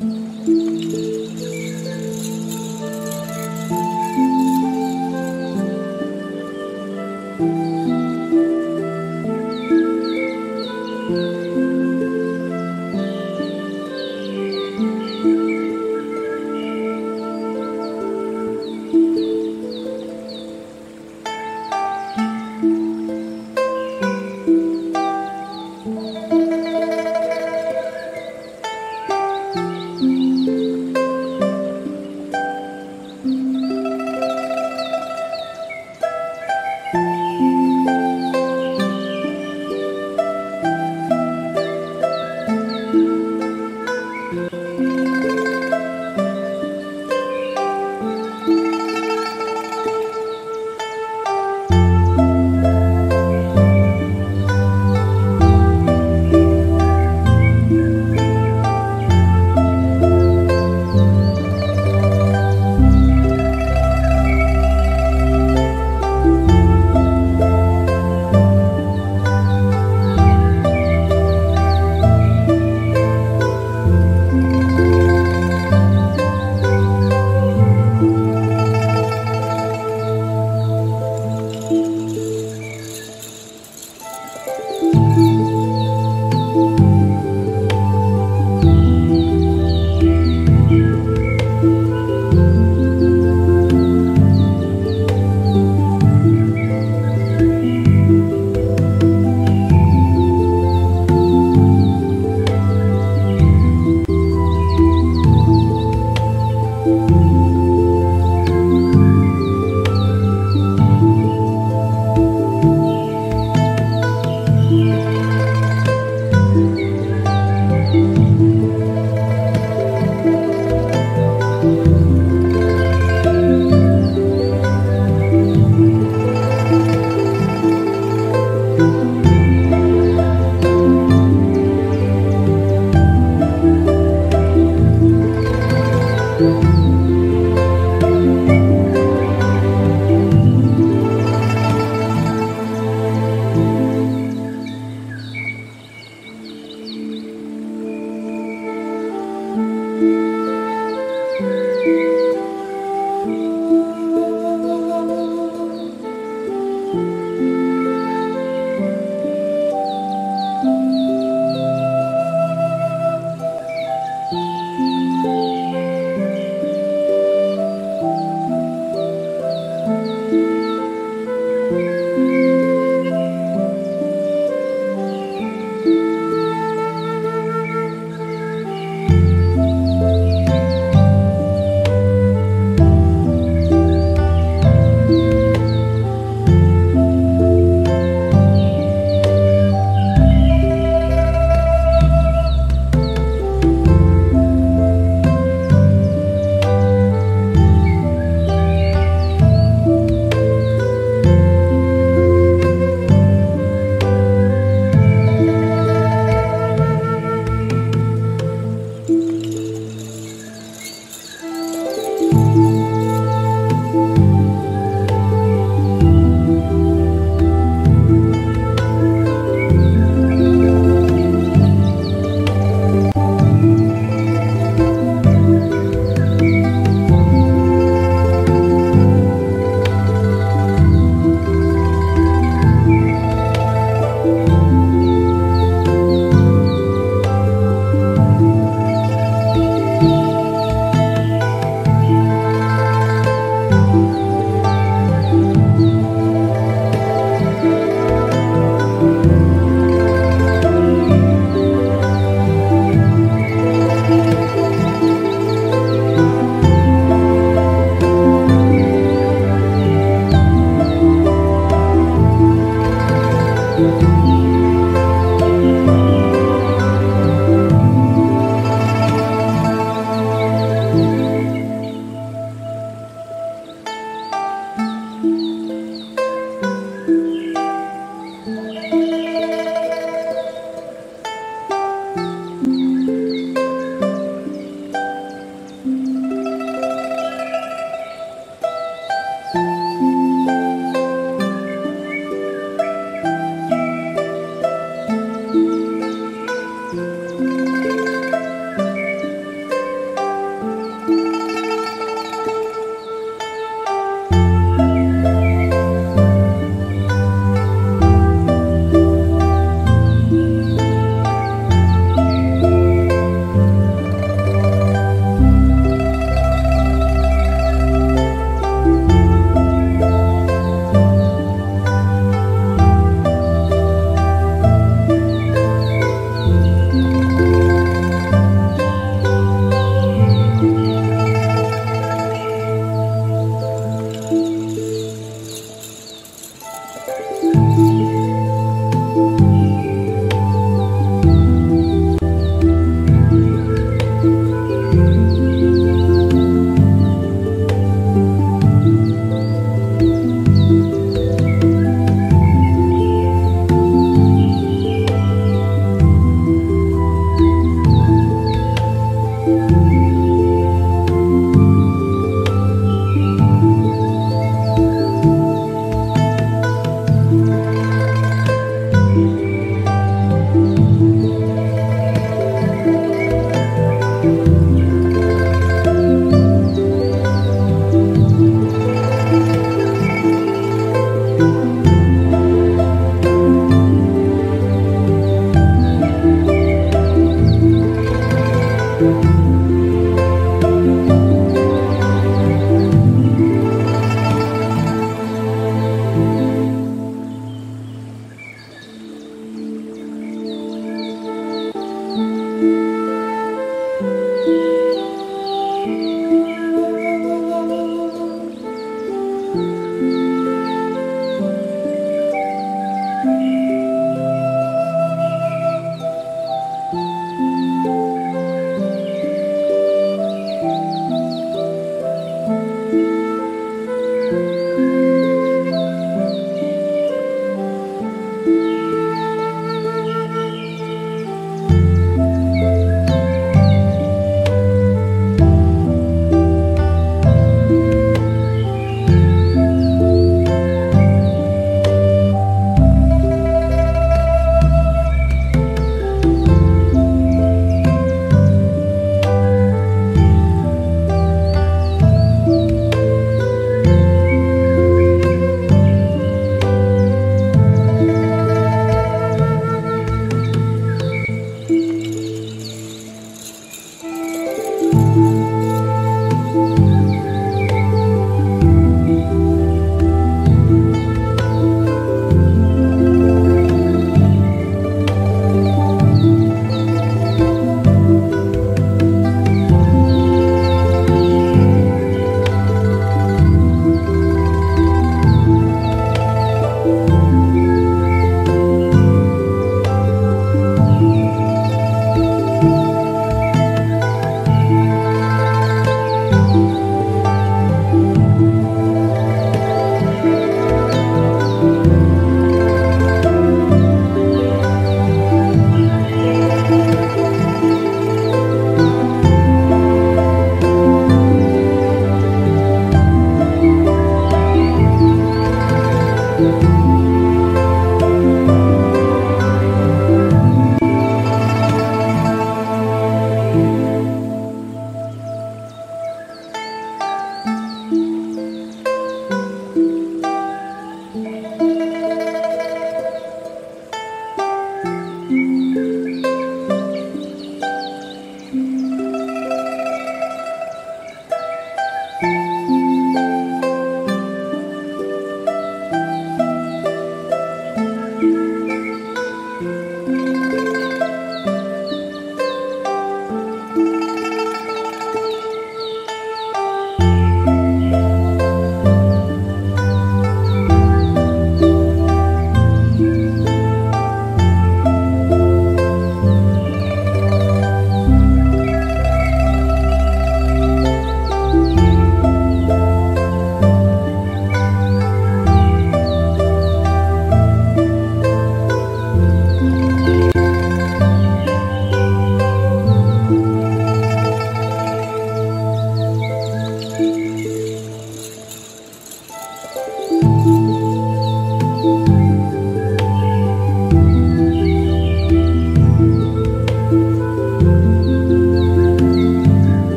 Música